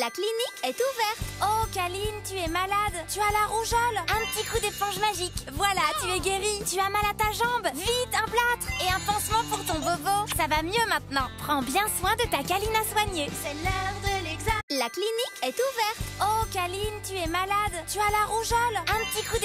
La clinique est ouverte. Oh, Kaline, tu es malade. Tu as la rougeole. Un petit coup d'éponge magique. Voilà, tu es guérie. Tu as mal à ta jambe. Vite, un plâtre et un pansement pour ton bobo. Ça va mieux maintenant. Prends bien soin de ta Kaline à soigner. C'est l'heure de l'examen. La clinique est ouverte. Oh, Kaline, tu es malade. Tu as la rougeole. Un petit coup d'éponge